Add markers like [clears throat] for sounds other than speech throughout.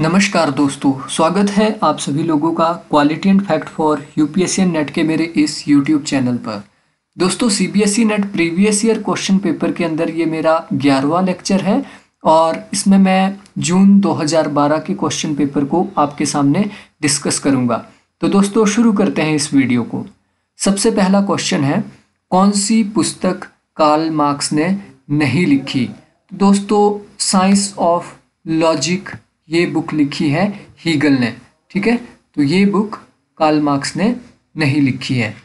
नमस्कार दोस्तों, स्वागत है आप सभी लोगों का quality and fact for UPSC NET के मेरे इस यूट्यूब चैनल पर। दोस्तों CBSE NET previous year question paper के अंदर ये मेरा ग्यारहवा लेक्चर है और इसमें मैं जून 2012 के क्वेश्चन पेपर को आपके सामने डिस्कस करूँगा। तो दोस्तों, शुरू करते हैं इस वीडियो को। सबसे पहला क्वेश्चन है, कौन सी पुस्तक कार्ल मार्क्स ने नहीं लिखी? दोस्तों साइंस ऑफ़ लॉजिक ये बुक लिखी है हीगल ने, ठीक है? तो ये बुक कार्ल मार्क्स ने नहीं लिखी है।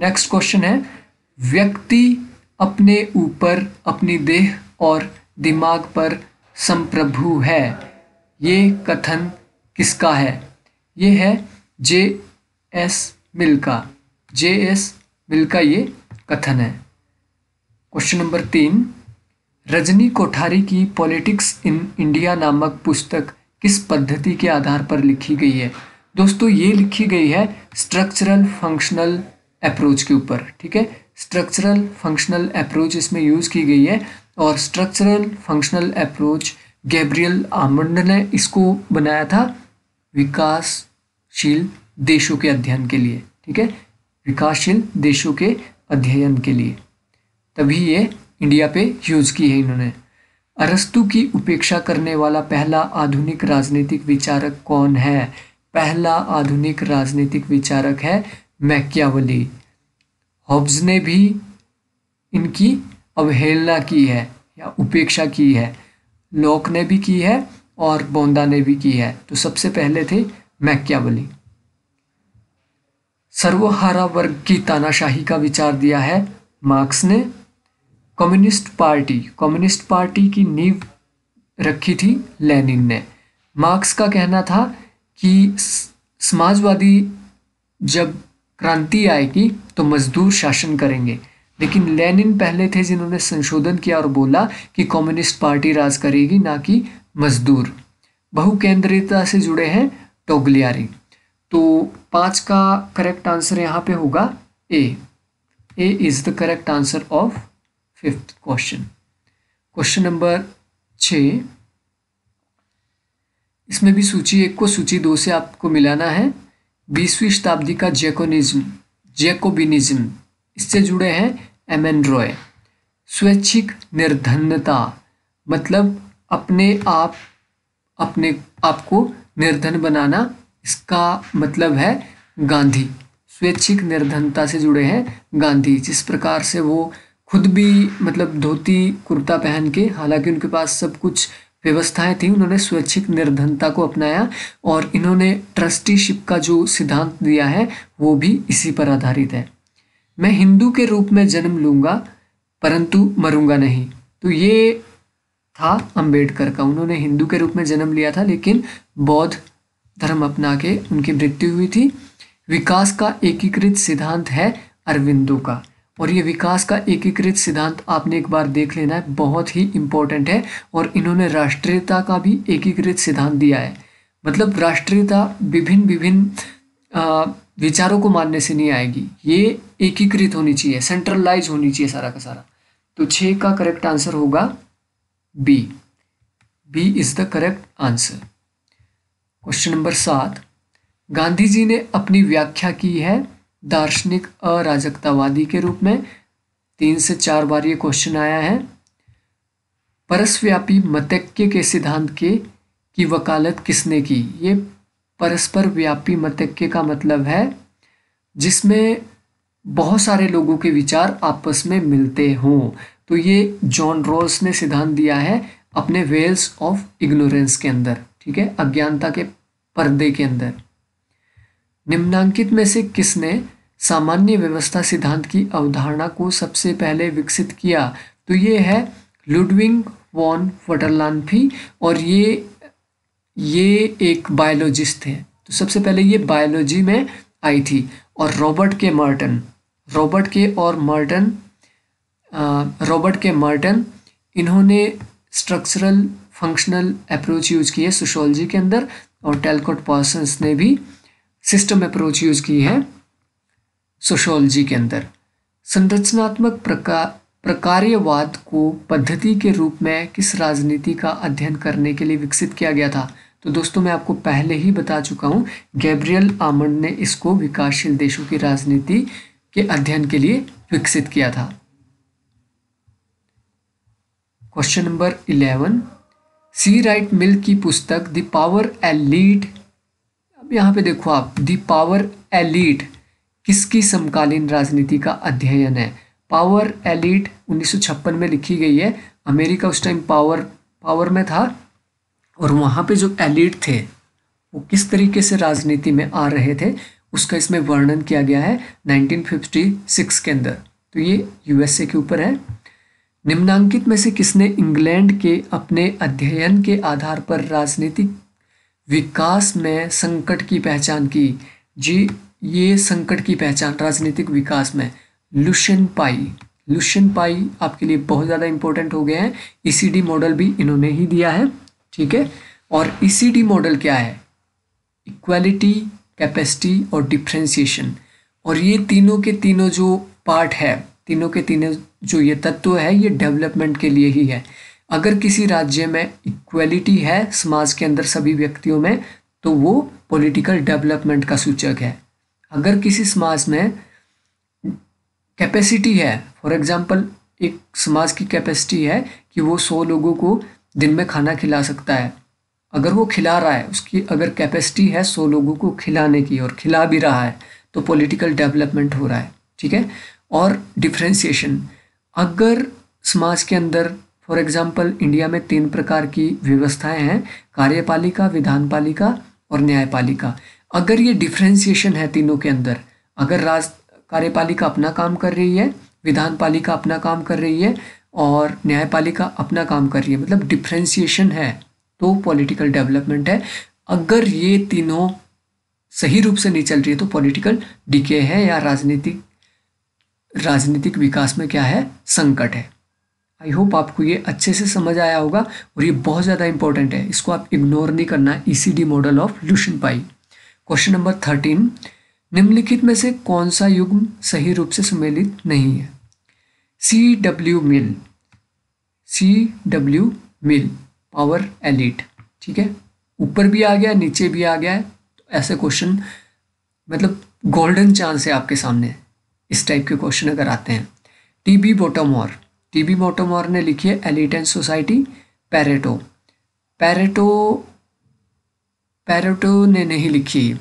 नेक्स्ट क्वेश्चन है, व्यक्ति अपने ऊपर, अपनी देह और दिमाग पर संप्रभु है। ये कथन किसका है? ये है जे एस मिल का। जे एस मिल का ये कथन है। क्वेश्चन नंबर तीन रजनी कोठारी की पॉलिटिक्स इन इंडिया नामक पुस्तक किस पद्धति के आधार पर लिखी गई है? दोस्तों, ये लिखी गई है स्ट्रक्चरल फंक्शनल अप्रोच के ऊपर, ठीक है? स्ट्रक्चरल फंक्शनल अप्रोच इसमें यूज़ की गई है और structural functional approach Gabriel Almond ने इसको बनाया था विकासशील देशों के अध्ययन के लिए, ठीक है? विकासशील देशों के अध्ययन के लिए। तभी ये इंडिया पे यूज़ की है इन्होंने। अरस्तु की उपेक्षा करने वाला पहला आधुनिक राजनीतिक विचारक कौन है? पहला आधुनिक राजनीतिक विचारक है मैक्यावली। हॉब्स ने भी इनकी अवहेलना की है या उपेक्षा की है। लॉक ने भी की है और बोंदा ने भी की है। तो सबसे पहले थे मैक्यावली। सर्वहारा वर्ग की तानाशाही का विचार दिया है मार्क्स ने। कम्युनिस्ट पार्टी कम्युनिस्ट पार्टी की नींव रखी थी लेनिन ने। मार्क्स का कहना था कि समाजवादी जब क्रांति आएगी तो मजदूर शासन करेंगे। लेकिन लेनिन पहले थे जिन्होंने संशोधन किया और बोला कि कम्युनिस्ट पार्टी राज करेगी, ना कि मजदूर। बहुकेंद्रिता से जुड़े हैं टोगलियारी। तो पाँच का करेक्ट आंसर यहाँ पे होगा A. A is the correct answer of fifth question question number छ. इसमें भी सूची, एक को सूची दो से आपको मिलाना है. बीसवीं शताब्दी का जैकोनिज्म, जैकोबिनिज्म, इससे जुड़े हैं एम एन रॉय. स्वैच्छिक निर्धनता मतलब अपने आप अपने आप को निर्धन बनाना, इसका मतलब है गांधी. स्वैच्छिक निर्धनता से जुड़े हैं गांधी, जिस प्रकार से वो खुद भी मतलब धोती, कुर्ता पहन के, हालाँकि उनके पास सब कुछ व्यवस्थाएँ थी, उन्होंने स्वैच्छिक निर्धनता को अपनाया और इन्होंने ट्रस्टीशिप का जो सिद्धांत दिया है, वो भी इसी पर आधारित है। मैं हिंदू के रूप में जन्म लूँगा, परंतु मरूँगा नहीं। तो ये था अंबेडकर का। उन्होंने हिंदू के रूप में जन्म लिया था, लेकिन बौद्ध धर्म अपना के उनकी मृत्यु हुई थी। विकास का एकीकृत सिद्धांत है अरविंदो का। और ये विकास का एकीकृत सिद्धांत आपने एक बार देख लेना है, बहुत ही इम्पोर्टेंट है और इन्होंने राष्ट्रीयता का भी एकीकृत सिद्धांत दिया है। मतलब राष्ट्रीयता विभिन्न विभिन्न विचारों को मानने से नहीं आएगी। ये एकीकृत होनी चाहिए सेंट्रलाइज होनी चाहिए सारा का सारा। तो छः का करेक्ट आंसर होगा B B is the correct answer question number सात. गांधी जी ने अपनी व्याख्या की है दार्शनिक अराजकतावादी के रूप में तीन से चार बार ये क्वेश्चन आया है। परस्व्यापी मतैक्य के सिद्धांत के की वकालत किसने की? ये परस्पर व्यापी मतैक्य का मतलब है, जिसमें बहुत सारे लोगों के विचार आपस में मिलते हों। तो ये जॉन रोल्स ने सिद्धांत दिया है अपने वेल्स ऑफ़ इग्नोरेंस के अंदर, ठीक है? अज्ञानता के पर्दे के अंदर। निम्नांकित में से किसने सामान्य व्यवस्था सिद्धांत की अवधारणा को सबसे पहले विकसित किया? तो ये है लुडविंग वॉन वटरलानफी और ये ये एक बायोलॉजिस्ट थे तो सबसे पहले ये बायोलॉजी में आई थी और रॉबर्ट के मर्टन, रॉबर्ट के और मर्टन रॉबर्ट के मर्टन, इन्होंने स्ट्रक्चरल फंक्शनल अप्रोच यूज़ की है सोशोलॉजी के अंदर और टेलकोट पर्सनस ने भी सिस्टम अप्रोच यूज़ की है सोशोलॉजी के अंदर। संरचनात्मक प्रकार प्रकार्यवाद को पद्धति के रूप में किस राजनीति का अध्ययन करने के लिए विकसित किया गया था? तो दोस्तों, मैं आपको पहले ही बता चुका हूँ, गैब्रियल आमंड ने इसको विकासशील देशों की राजनीति के अध्ययन के लिए विकसित किया था। Question number eleven, C Wright Mill की पुस्तक द पावर एलीट अब यहाँ पे देखो आप दी पावर एलीट किसकी समकालीन राजनीति का अध्ययन है? पावर एलीट 1956 में लिखी गई है। अमेरिका उस टाइम पावर पावर में था और वहाँ पे जो एलिट थे, वो किस तरीके से राजनीति में आ रहे थे, उसका इसमें वर्णन किया गया है 1956 के अंदर। तो ये यूएसए के ऊपर है। निम्नांकित में से किसने इंग्लैंड के अपने अध्ययन के आधार पर राजनीतिक विकास में संकट की पहचान की। जी, ये संकट की पहचान, राजनीतिक विकास में। लुशन पाई। लुशन पाई आपके लिए बहुत ज़्यादा इंपॉर्टेंट हो गए हैं। ईसीडी मॉडल भी इन्होंने ही दिया है, ठीक है? और ईसीडी मॉडल क्या है? इक्वालिटी कैपेसिटी और डिफ्रेंसिएशन और ये तीनों के तीनों जो पार्ट है, तीनों के तीनों जो ये तत्व है, ये डेवलपमेंट के लिए ही है। अगर किसी राज्य में इक्वालिटी है, समाज के अंदर सभी व्यक्तियों में तो वो पॉलिटिकल डेवलपमेंट का सूचक है। अगर किसी समाज में कैपेसिटी है फॉर एग्जांपल एक समाज की कैपेसिटी है कि वो सौ लोगों को दिन में खाना खिला सकता है। अगर वो खिला रहा है, उसकी अगर कैपेसिटी है सौ लोगों को खिलाने की और खिला भी रहा है तो पॉलिटिकल डेवलपमेंट हो रहा है, ठीक है? और डिफ्रेंसीशन अगर समाज के अंदर फॉर एग्ज़ाम्पल इंडिया में तीन प्रकार की व्यवस्थाएँ हैं, कार्यपालिका, विधानपालिका और न्यायपालिका। अगर ये डिफ्रेंसिएशन है तीनों के अंदर, अगर राज, कार्यपालिका अपना काम कर रही है, विधानपालिका अपना काम कर रही है और न्यायपालिका अपना काम कर रही है मतलब डिफ्रेंसिएशन है तो पॉलिटिकल डेवलपमेंट है। अगर ये तीनों सही रूप से नहीं चल रही है तो पॉलिटिकल डिके है या राजनीतिक राजनीतिक विकास में क्या है? संकट है। आई होप आपको ये अच्छे से समझ आया होगा और ये बहुत ज़्यादा इंपॉर्टेंट है। इसको आप इग्नोर नहीं करना ECD model of Lucian Pye question number thirteen निम्नलिखित में से कौन सा युग्म सही रूप से सम्मिलित नहीं है? C W Mill C W Mill power elite ठीक है? ऊपर भी आ गया, नीचे भी आ गया है। तो ऐसे क्वेश्चन मतलब गोल्डन चांस है आपके सामने। इस टाइप के क्वेश्चन अगर आते हैं। T B Bottomore T Bottomore ने लिखी है elite and society Pareto. Pareto Pareto ने नहीं लिखी।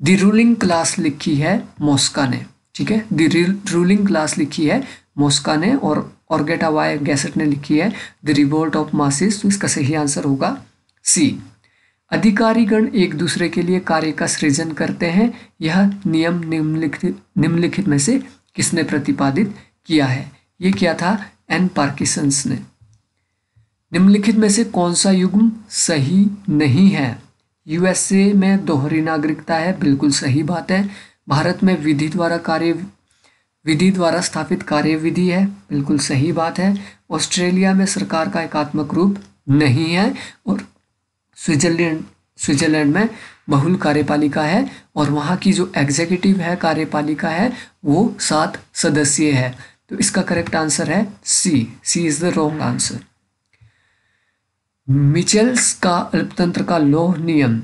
द रूलिंग क्लास लिखी है मोस्का ने, ठीक है? द रूलिंग क्लास लिखी है मोस्का ने और ऑर्गेटा वाई गैसेट ने लिखी है द रिवोल्ट ऑफ़ मासिस तो इसका सही आंसर होगा सी। अधिकारीगण एक दूसरे के लिए कार्य का सृजन करते हैं। यह नियम निम्नलिखित निम्नलिखित में से किसने प्रतिपादित किया है? ये क्या था? एन पार्किसंस ने। निम्नलिखित में से कौन सा युग्म सही नहीं है? यूएसए में दोहरी नागरिकता है, बिल्कुल सही बात है। भारत में विधि द्वारा कार्य, विधि द्वारा स्थापित कार्यविधि है, बिल्कुल सही बात है। ऑस्ट्रेलिया में सरकार का एकात्मक रूप नहीं है और स्विट्जरलैंड स्विट्जरलैंड में बहुल कार्यपालिका है और वहाँ की जो एग्जीक्यूटिव है, कार्यपालिका है, वो सात सदस्यीय है। तो इसका करेक्ट आंसर है C C is the wrong answer Michels का अल्पतंत्र का लोह नियम।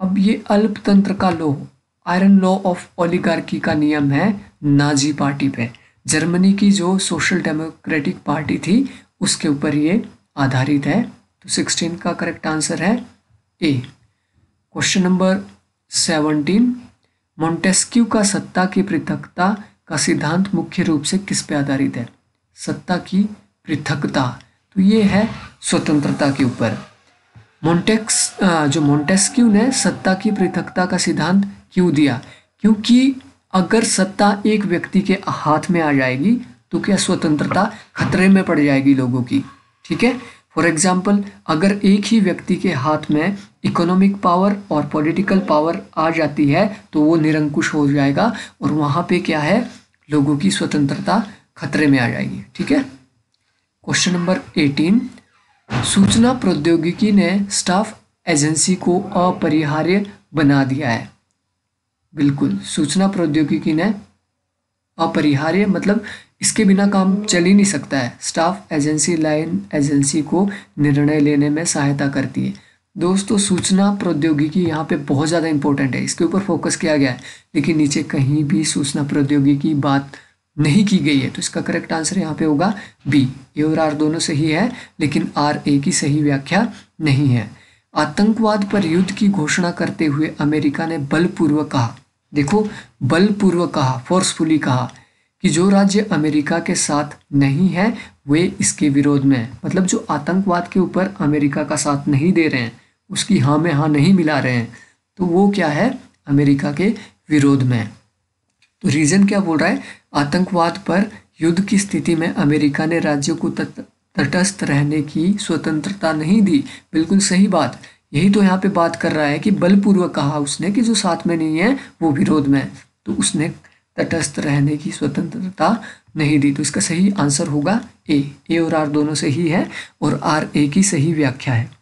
अब ये अल्पतंत्र का लोह आयरन लॉ ऑफ़ ओलिगार्की का नियम है नाजी पार्टी पे। जर्मनी की जो सोशल डेमोक्रेटिक पार्टी थी, उसके ऊपर ये आधारित है। तो सिक्सटीन का करेक्ट आंसर है A question number seventeen Montesquieu का सत्ता की पृथकता का सिद्धांत मुख्य रूप से किस पे आधारित है? सत्ता की पृथकता। तो ये है स्वतंत्रता के ऊपर। मोन्टेक्स जो मोन्टेस्क्यू ने सत्ता की पृथकता का सिद्धांत क्यों दिया? क्योंकि अगर सत्ता एक व्यक्ति के हाथ में आ जाएगी तो क्या स्वतंत्रता खतरे में पड़ जाएगी लोगों की? ठीक है? फॉर एग्ज़ाम्पल अगर एक ही व्यक्ति के हाथ में इकोनॉमिक पावर और पॉलिटिकल पावर आ जाती है तो वो निरंकुश हो जाएगा। और वहाँ पे क्या है? लोगों की स्वतंत्रता खतरे में आ जाएगी, ठीक है? क्वेश्चन नंबर एटीन सूचना प्रौद्योगिकी ने स्टाफ एजेंसी को अपरिहार्य बना दिया है। बिल्कुल, सूचना प्रौद्योगिकी ने अपरिहार्य मतलब इसके बिना काम चल ही नहीं सकता है। स्टाफ एजेंसी लाइन एजेंसी को निर्णय लेने में सहायता करती है। दोस्तों, सूचना प्रौद्योगिकी यहाँ पे बहुत ज़्यादा इंपॉर्टेंट है। इसके ऊपर फोकस किया गया है। लेकिन नीचे कहीं भी सूचना प्रौद्योगिकी बात नहीं की गई है तो इसका करेक्ट आंसर यहाँ पे होगा बी ए और आर दोनों सही है, लेकिन आर ए की सही व्याख्या नहीं है। आतंकवाद पर युद्ध की घोषणा करते हुए अमेरिका ने बलपूर्वक कहा, देखो, बलपूर्वक कहा फोर्सफुली कहा, कि जो राज्य अमेरिका के साथ नहीं है, वे इसके विरोध में मतलब जो आतंकवाद के ऊपर अमेरिका का साथ नहीं दे रहे हैं उसकी हाँ में हाँ नहीं मिला रहे हैं तो वो क्या है अमेरिका के विरोध में? तो रीजन क्या बोल रहा है? आतंकवाद पर युद्ध की स्थिति में अमेरिका ने राज्यों को तटस्थ रहने की स्वतंत्रता नहीं दी। बिल्कुल सही बात। यही तो यहाँ पे बात कर रहा है कि बलपूर्वक कहा उसने कि जो साथ में नहीं है, वो विरोध में तो उसने तटस्थ रहने की स्वतंत्रता नहीं दी। तो इसका सही आंसर होगा ए। ए और आर दोनों सही है और आर ए की सही व्याख्या है।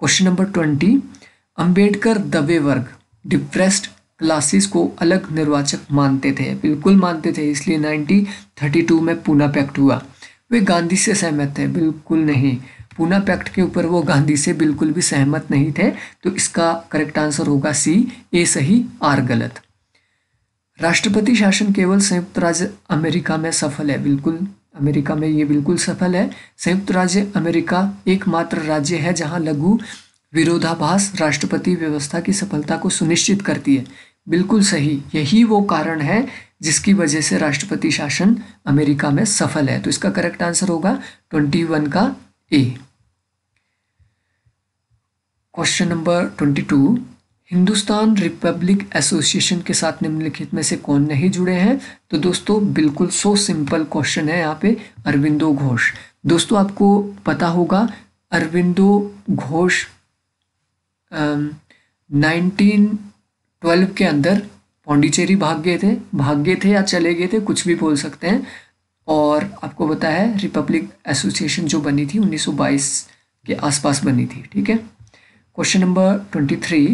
क्वेश्चन नंबर ट्वेंटी अंबेडकर दबे वर्ग डिप्रेस्ड क्लासेस को अलग निर्वाचक मानते थे, बिल्कुल मानते थे, इसलिए 1932 में पूना पैक्ट हुआ। वे गांधी से सहमत थे, बिल्कुल नहीं। पूना पैक्ट के ऊपर वो गांधी से बिल्कुल भी सहमत नहीं थे तो इसका करेक्ट आंसर होगा सी ए सही आर गलत। राष्ट्रपति शासन केवल संयुक्त राज्य अमेरिका में सफल है, बिल्कुल अमेरिका में ये बिल्कुल सफल है। संयुक्त राज्य अमेरिका एकमात्र राज्य है जहाँ लघु विरोधाभास राष्ट्रपति व्यवस्था की सफलता को सुनिश्चित करती है। बिल्कुल सही, यही वो कारण है जिसकी वजह से राष्ट्रपति शासन अमेरिका में सफल है। तो इसका करेक्ट आंसर होगा ट्वेंटी वन का A. Question number twenty two. Hindustan Republic Association के साथ निम्नलिखित में से कौन नहीं जुड़े हैं? तो दोस्तों, बिल्कुल सो सिंपल क्वेश्चन है यहाँ पे, अरविंदो घोष। दोस्तों, आपको पता होगा, अरविंदो घोष नाइनटीन ट्वेल्व के अंदर पौंडीचेरी भाग गए थे। भाग गए थे या चले गए थे, कुछ भी बोल सकते हैं। और आपको पता है, रिपब्लिक एसोसिएशन जो बनी थी 1922 के आसपास बनी थी, ठीक है? Question number twenty three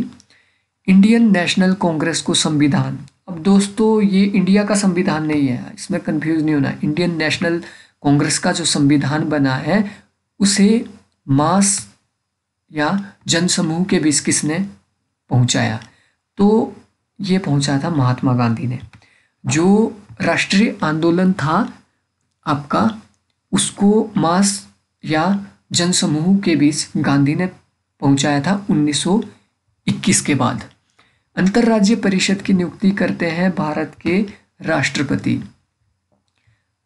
Indian National Congress को संविधान। अब दोस्तों, ये इंडिया का संविधान नहीं है। इसमें कंफ्यूज नहीं होना। इंडियन नेशनल कांग्रेस का जो संविधान बना है, उसे मास या जनसमूह के बीच किसने पहुँचाया? तो ये पहुँचाया था महात्मा गांधी ने। जो राष्ट्रीय आंदोलन था आपका, उसको मास या जनसमूह के बीच गांधी ने पहुँचाया था 1921 के बाद। अंतर्राज्य परिषद की नियुक्ति करते हैं भारत के राष्ट्रपति।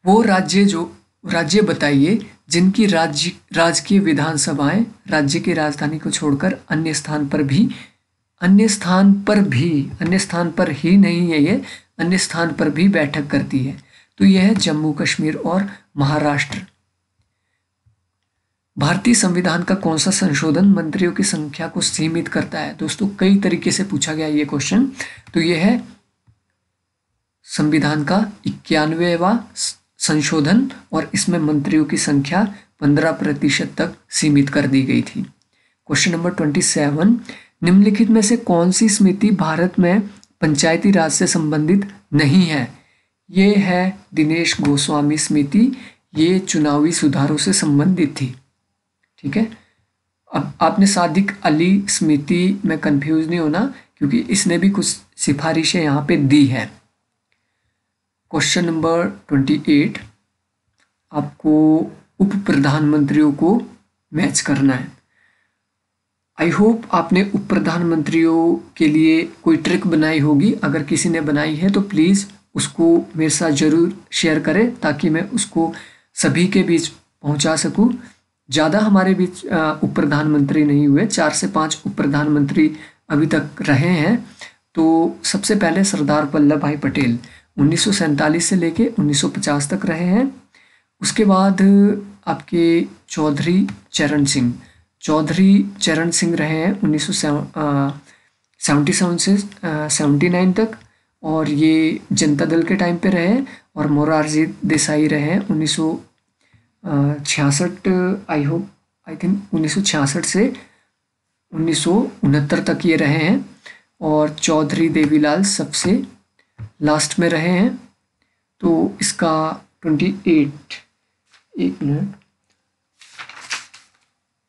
वो राज्य जो, राज्य बताइए, जिनकी राज्य, राजकीय विधानसभाएँ, राज्य की राजधानी को छोड़कर अन्य स्थान पर भी, अन्य स्थान पर भी, अन्य स्थान पर ही नहीं है ये, अन्य स्थान पर भी बैठक करती है। तो यह है जम्मू कश्मीर और महाराष्ट्र। भारतीय संविधान का कौन सा संशोधन मंत्रियों की संख्या को सीमित करता है? दोस्तों, कई तरीके से पूछा गया ये क्वेश्चन तो ये है संविधान का इक्यानवेवा संशोधन और इसमें मंत्रियों की संख्या पंद्रह प्रतिशत तक सीमित कर दी गई थी। क्वेश्चन नंबर ट्वेंटी सेवन निम्नलिखित में से कौन सी समिति भारत में पंचायती राज से संबंधित नहीं है? ये है दिनेश गोस्वामी समिति। ये चुनावी सुधारों से संबंधित थी। ठीक है? अब आपने सादिक अली स्मृति में कंफ्यूज नहीं होना, क्योंकि इसने भी कुछ सिफारिशें यहाँ पे दी है। क्वेश्चन नंबर ट्वेंटी एट आपको उप प्रधानमंत्रियों को मैच करना है। आई होप आपने उप प्रधानमंत्रियों के लिए कोई ट्रिक बनाई होगी। अगर किसी ने बनाई है तो प्लीज़ उसको मेरे साथ ज़रूर शेयर करें, ताकि मैं उसको सभी के बीच पहुँचा सकूँ। ज़्यादा हमारे बीच उप प्रधानमंत्री नहीं हुए, चार से पाँच उप प्रधानमंत्री अभी तक रहे हैं। तो सबसे पहले सरदार वल्लभ भाई पटेल उन्नीस सौ सैंतालीस से लेके 1950 तक रहे हैं। उसके बाद आपके चौधरी चरण सिंह, चौधरी चरण सिंह रहे हैं उन्नीस सेवेंटी सेवन से सेवेंटी नाइन तक। और ये जनता दल के टाइम पे रहे और मोरारजी देसाई रहे उन्नीस छियासठ आई होप आई थिंक उन्नीस सौ छियासठ से उन्नीस सौ उनहत्तर तक ये रहे हैं और चौधरी देवीलाल सबसे लास्ट में रहे हैं। तो इसका ट्वेंटी एट एक मिनट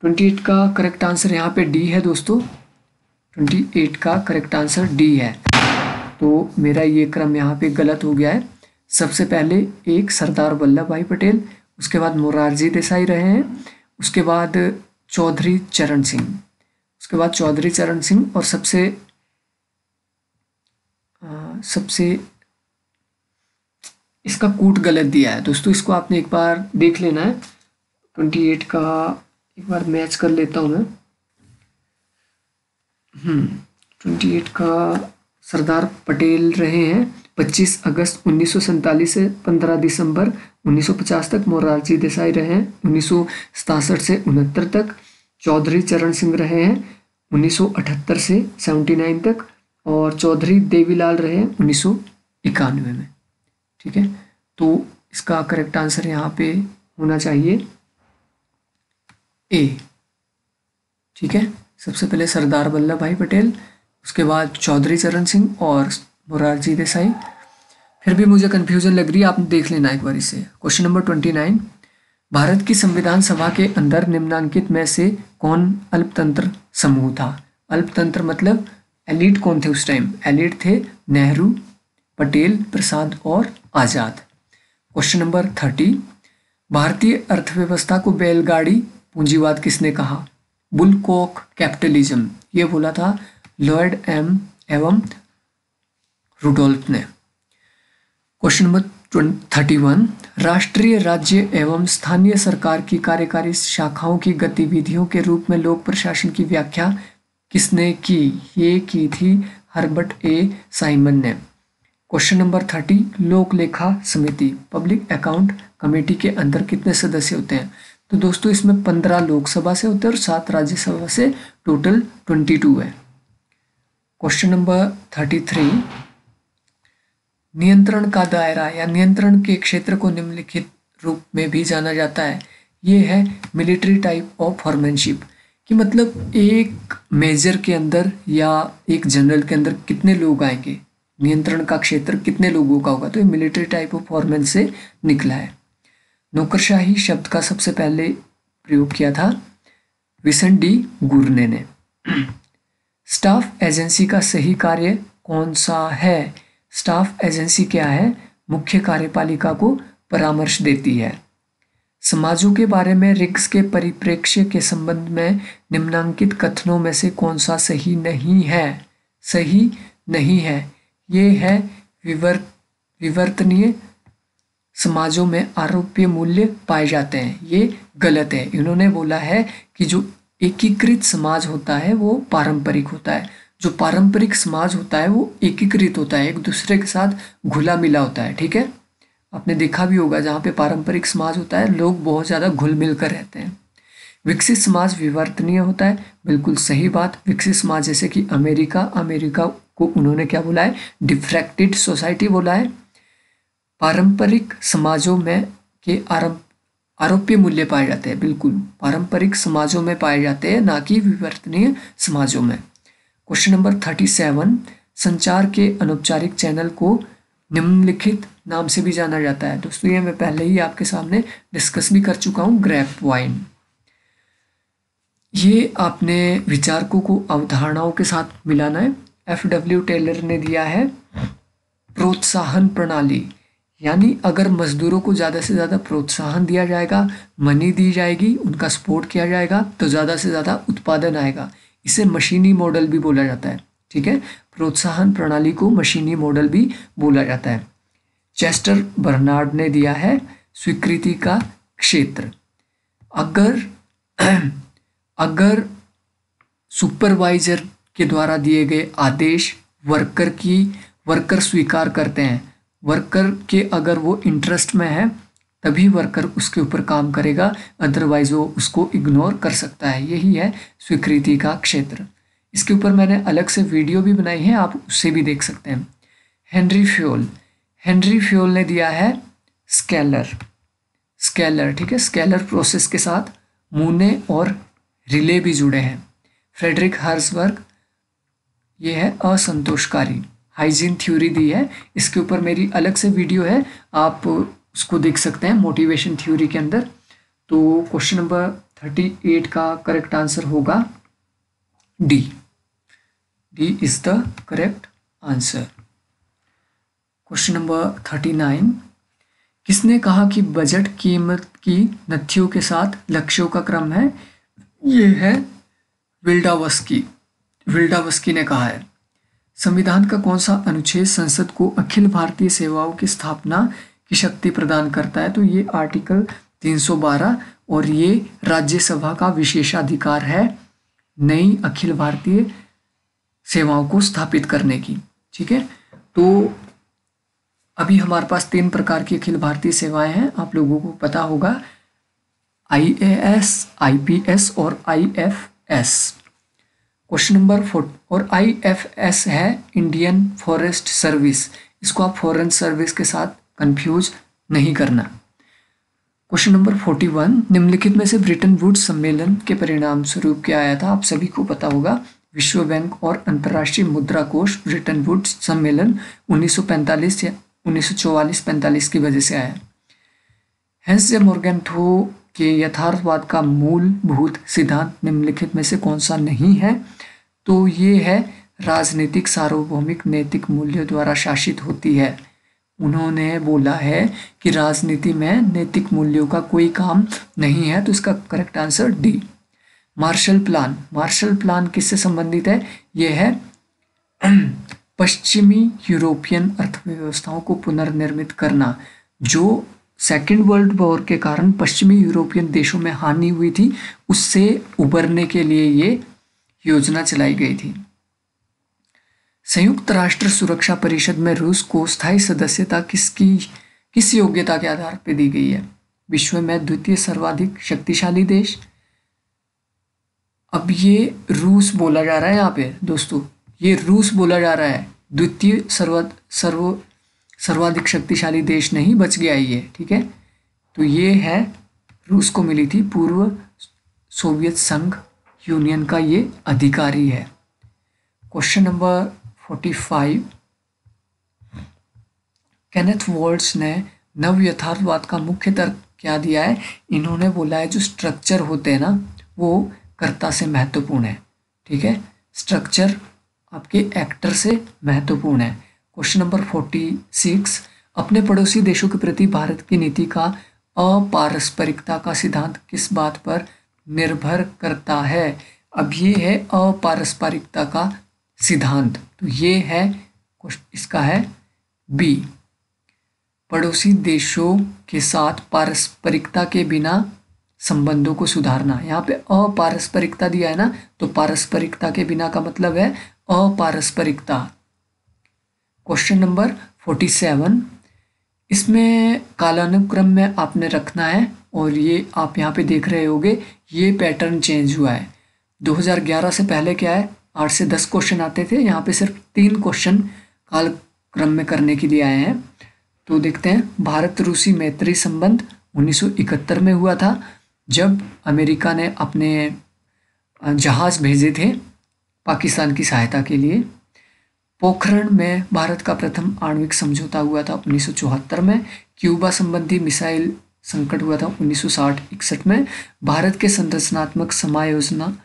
ट्वेंटी एट का करेक्ट आंसर यहाँ पे डी है दोस्तों। ट्वेंटी एट का करेक्ट आंसर डी है। तो मेरा ये क्रम यहाँ पे गलत हो गया है। सबसे पहले एक सरदार वल्लभ भाई पटेल उसके बाद मोरारजी देसाई रहे हैं उसके बाद चौधरी चरण सिंह। उसके बाद चौधरी चरण सिंह और सबसे आ, सबसे इसका कूट गलत दिया है। दोस्तों इसको आपने एक बार देख लेना है। ट्वेंटी एट का एक बार मैच कर लेता हूँ मैं। हम्म ट्वेंटी एट का सरदार पटेल रहे हैं। 25 अगस्त उन्नीस सौ सैंतालीस से 15 दिसंबर 1950 तक मोरारजी देसाई रहे हैं। उन्नीस से उनहत्तर तक चौधरी चरण सिंह रहे हैं। 1978 से 79 तक और चौधरी देवीलाल रहे हैं उन्नीस सौ इक्यानवे में। ठीक है? तो इसका करेक्ट आंसर यहाँ पे होना चाहिए। ए ठीक है? सबसे पहले सरदार वल्लभ भाई पटेल, उसके बाद चौधरी चरण सिंह और मोरारजी देसाई। फिर भी मुझे कन्फ्यूज़न लग रही है, आपने देख लेना एक बार इसे। Question number twenty nine Bharat की संविधान सभा के अंदर निम्नांकित में से कौन अल्पतंत्र समूह था? अल्पतंत्र मतलब एलिट कौन थे उस टाइम एलिट थे नेहरू, पटेल, प्रसाद और आज़ाद। क्वेश्चन नंबर थर्टी भारतीय अर्थव्यवस्था को बैलगाड़ी पूंजीवाद किसने कहा? Bullock capitalism. ये बोला था लॉर्ड एम एवं रुडोल्फ ने। क्वेश्चन नंबर थर्टी वन राष्ट्रीय राज्य एवं स्थानीय सरकार की कार्यकारी शाखाओं की गतिविधियों के रूप में लोक प्रशासन की व्याख्या किसने की? ये की थी हर्बर्ट ए. साइमन ने। क्वेश्चन नंबर थर्टी लोक लेखा समिति पब्लिक अकाउंट कमेटी के अंदर कितने सदस्य होते हैं? तो दोस्तों, इसमें पंद्रह लोकसभा से होते हैं और सात राज्यसभा से टोटल ट्वेंटी टू है। क्वेश्चन नंबर थर्टी थ्री नियंत्रण का दायरा या नियंत्रण के क्षेत्र को निम्नलिखित रूप में भी जाना जाता है। ये है मिलिट्री टाइप ऑफ़ फॉर्मेनशिप कि मतलब एक मेजर के अंदर या एक जनरल के अंदर कितने लोग आएँगे, नियंत्रण का क्षेत्र कितने लोगों का होगा। तो ये मिलिट्री टाइप ऑफ़ फॉर्मेन से निकला है। नौकरशाही शब्द का सबसे पहले प्रयोग किया था विसन डी गुरने ने। [clears throat] स्टाफ एजेंसी का सही कार्य कौन सा है? स्टाफ एजेंसी क्या है? मुख्य कार्यपालिका को परामर्श देती है। समाजों के बारे में, रिक्स के परिप्रेक्ष्य के संबंध में निम्नांकित कथनों में से कौन सा सही नहीं है? सही नहीं है। ये है विवर्त विवर्तनीय समाजों में आरोप्य मूल्य पाए जाते हैं। ये गलत है। इन्होंने बोला है कि जो एकीकृत समाज होता है, वो पारंपरिक होता है। जो पारंपरिक समाज होता है, वो एकीकृत होता है, एक दूसरे के साथ घुला मिला होता है, ठीक है? आपने देखा भी होगा जहाँ पे पारंपरिक समाज होता है, लोग बहुत ज़्यादा घुल मिल कर रहते हैं। विकसित समाज विवर्तनीय होता है, बिल्कुल सही बात। विकसित समाज जैसे कि अमेरिका अमेरिका को उन्होंने क्या बोला है? डिफ्रैक्टेड सोसाइटी बोला है। पारंपरिक समाजों में के आरंभ, आरोप्य मूल्य पाए जाते हैं, बिल्कुल। पारंपरिक समाजों में पाए जाते हैं, ना कि विवर्तनीय समाजों में। क्वेश्चन नंबर थर्टी सेवन, संचार के अनौपचारिक चैनल को निम्नलिखित नाम से भी जाना जाता है। दोस्तों, ये मैं पहले ही आपके सामने डिस्कस भी कर चुका हूँ ग्रैप वाइन ये आपने विचारकों को अवधारणाओं के साथ मिलाना है। एफ़ डब्ल्यू टेलर ने दिया है, प्रोत्साहन प्रणाली। यानी अगर मजदूरों को ज़्यादा से ज़्यादा प्रोत्साहन दिया जाएगा मनी दी जाएगी, उनका सपोर्ट किया जाएगा तो ज़्यादा से ज़्यादा उत्पादन आएगा। इसे मशीनी मॉडल भी बोला जाता है, ठीक है? प्रोत्साहन प्रणाली को मशीनी मॉडल भी बोला जाता है। चेस्टर बर्नार्ड ने दिया है स्वीकृति का क्षेत्र। अगर अगर सुपरवाइजर के द्वारा दिए गए आदेश वर्कर की, वर्कर स्वीकार करते हैं, वर्कर के अगर वो इंटरेस्ट में है तभी वर्कर उसके ऊपर काम करेगा अदरवाइज़ वो उसको इग्नोर कर सकता है। यही है स्वीकृति का क्षेत्र। इसके ऊपर मैंने अलग से वीडियो भी बनाई है, आप उससे भी देख सकते हैं। हेनरी फ्योल हेनरी फ्योल ने दिया है स्केलर स्केलर ठीक है? स्केलर प्रोसेस के साथ मूने और रिले भी जुड़े हैं। फ्रेडरिक हर्सवर्ग ये है असंतोषकारी। हाइजीन थ्योरी दी है। इसके ऊपर मेरी अलग से वीडियो है। आप उसको देख सकते हैं मोटिवेशन थ्योरी के अंदर। तो क्वेश्चन नंबर थर्टी एट का करेक्ट आंसर होगा D D is the correct answer question number thirty nine किसने कहा कि बजट कीमत की नथियों के साथ लक्ष्यों का क्रम है? ये है विल्डावस्की। विल्डावस्की ने कहा है, संविधान का कौन सा अनुच्छेद संसद को अखिल भारतीय सेवाओं की स्थापना की शक्ति प्रदान करता है तो ये आर्टिकल 312 और ये राज्यसभा का विशेषाधिकार है नई अखिल भारतीय सेवाओं को स्थापित करने की, ठीक है? तो अभी हमारे पास तीन प्रकार की अखिल भारतीय सेवाएँ हैं, आप लोगों को पता होगा I A S I P S और I F S question number four और आई एफ़ एस है इंडियन फॉरेस्ट सर्विस इसको आप फॉरेन सर्विस के साथ कंफ्यूज नहीं करना। क्वेश्चन नंबर फोर्टी वन निम्नलिखित में से ब्रिटेन वुड सम्मेलन के परिणाम स्वरूप क्या आया था? आप सभी को पता होगा विश्व बैंक और अंतर्राष्ट्रीय मुद्रा कोष ब्रिटेन वुड सम्मेलन 1945 या 1944-45 की वजह से आया। हेंस जे मोर्गेंथो के यथार्थवाद का मूलभूत सिद्धांत निम्नलिखित में से कौन सा नहीं है? तो ये है राजनीतिक, सार्वभौमिक, नैतिक मूल्यों द्वारा शासित होती है। उन्होंने बोला है कि राजनीति में नैतिक मूल्यों का कोई काम नहीं है तो इसका correct answer D Marshall plan Marshall plan किससे संबंधित है? यह है [clears throat] पश्चिमी यूरोपियन अर्थव्यवस्थाओं को पुनर्निर्मित करना, जो सेकेंड वर्ल्ड वॉर के कारण पश्चिमी यूरोपियन देशों में हानि हुई थी, उससे उबरने के लिए ये योजना चलाई गई थी। संयुक्त राष्ट्र सुरक्षा परिषद में रूस को स्थायी सदस्यता किसकी, किस योग्यता के आधार पर दी गई है? विश्व में द्वितीय सर्वाधिक शक्तिशाली देश? अब ये रूस बोला जा रहा है यहाँ पे, दोस्तों। ये रूस बोला जा रहा है। द्वितीय सर्व सर्व, सर्वाधिक शक्तिशाली देश नहीं, बच गया ये, ठीक है? तो ये है, रूस को मिली थी पूर्व सोवियत संघ यूनियन का ये अधिकारी है। Question number forty five. Kenneth Waltz ने नव यथार्थवाद का मुख्य तर्क क्या दिया है? इन्होंने बोला है, जो स्ट्रक्चर होते हैं ना, वो कर्ता से महत्वपूर्ण है। ठीक है? स्ट्रक्चर आपके एक्टर से महत्वपूर्ण है। क्वेश्चन नंबर फोर्टी सिक्स अपने पड़ोसी देशों के प्रति भारत की नीति का अपारस्परिकता का सिद्धांत किस बात पर निर्भर करता है? अब ये है अपारस्परिकता का सिद्धांत। तो ये है इसका है बी। पड़ोसी देशों के साथ पारस्परिकता के बिना संबंधों को सुधारना। यहाँ पे अपारस्परिकता दिया है ना तो पारस्परिकता के बिना का मतलब है अपारस्परिकता। Question number forty seven. इसमें कालानुक्रम में आपने रखना है और ये आप यहाँ पे देख रहे होगे, ये पैटर्न चेंज हुआ है। 2011 से पहले क्या है? आठ से दस क्वेश्चन आते थे। यहाँ पे सिर्फ़ तीन क्वेश्चन काल क्रम में करने के लिए आए हैं। तो देखते हैं भारत रूसी मैत्री संबंध 1971 में हुआ था, जब अमेरिका ने अपने जहाज़ भेजे थे पाकिस्तान की सहायता के लिए। पोखरण में भारत का प्रथम आणविक समझौता हुआ था 1974 में। क्यूबा संबंधी मिसाइल संकट हुआ था 1960-61 में। भारत के संरचनात्मक समायोजना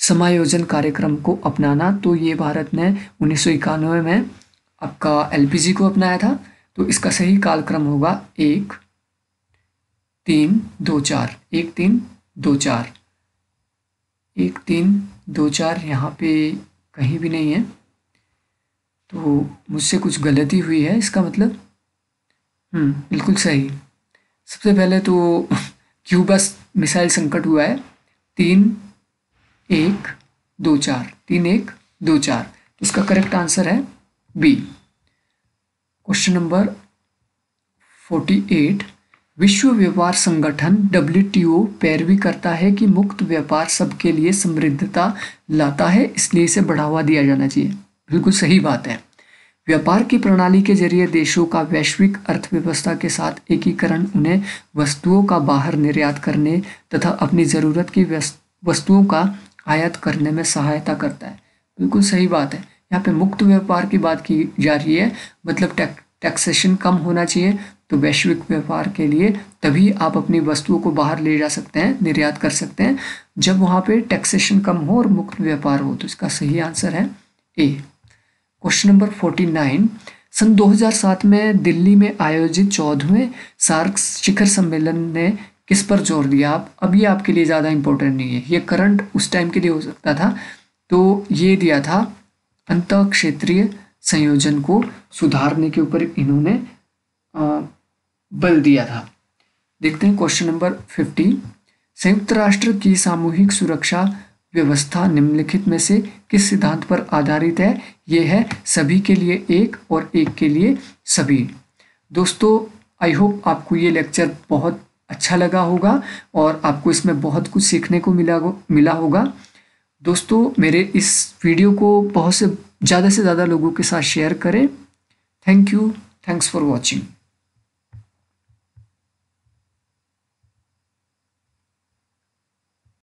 समायोजन कार्यक्रम को अपनाना। तो ये भारत ने उन्नीस सौ इक्यानवे में आपका एलपीजी को अपनाया था। तो इसका सही कालक्रम होगा एक, तीन, दो, चार। एक, तीन, दो, चार। एक, तीन, दो, चार यहाँ पे कहीं भी नहीं है। तो मुझसे कुछ गलती हुई है, इसका मतलब? हम्म बिल्कुल सही। सबसे पहले तो [laughs] क्यूबा मिसाइल संकट हुआ है। तीन एक, दो, चार। तीन, एक, दो, चार। तो इसका करेक्ट आंसर है B question number forty eight विश्व व्यापार संगठन डब्ल्यू टी ओ पैरवी करता है कि मुक्त व्यापार सबके लिए समृद्धता लाता है, इसलिए इसे बढ़ावा दिया जाना चाहिए। बिल्कुल सही बात है। व्यापार की प्रणाली के ज़रिए देशों का वैश्विक अर्थव्यवस्था के साथ एकीकरण, उन्हें वस्तुओं का बाहर निर्यात करने तथा अपनी ज़रूरत की वस्तुओं का आयात करने में सहायता करता है। बिल्कुल सही बात है। यहाँ पे मुक्त व्यापार की बात की जा रही है। मतलब टैक, टैक्सेशन कम होना चाहिए तो वैश्विक व्यापार के लिए तभी आप अपनी वस्तुओं को बाहर ले जा सकते हैं, निर्यात कर सकते हैं। जब वहाँ पे टैक्सेशन कम हो और मुक्त व्यापार हो तो इसका सही आंसर है A. Question number forty nine. सन 2007 में दिल्ली में आयोजित चौदहवें सार्क शिखर सम्मेलन ने किस पर ज़ोर दिया आप? अभी आपके लिए ज़्यादा इंपॉर्टेंट नहीं है। ये करंट उस टाइम के लिए हो सकता था। तो ये दिया था अंत क्षेत्रीय संयोजन को सुधारने के ऊपर इन्होंने बल दिया था। देखते हैं क्वेश्चन नंबर फिफ्टी संयुक्त राष्ट्र की सामूहिक सुरक्षा व्यवस्था निम्नलिखित में से किस सिद्धांत पर आधारित है? ये है सभी के लिए एक और एक के लिए सभी। दोस्तों आई होप आपको ये लेक्चर बहुत अच्छा लगा होगा और आपको इसमें बहुत कुछ सीखने को मिला मिला होगा। दोस्तों, मेरे इस वीडियो को बहुत से, ज़्यादा से ज़्यादा लोगों के साथ शेयर करें। Thank you thanks for watching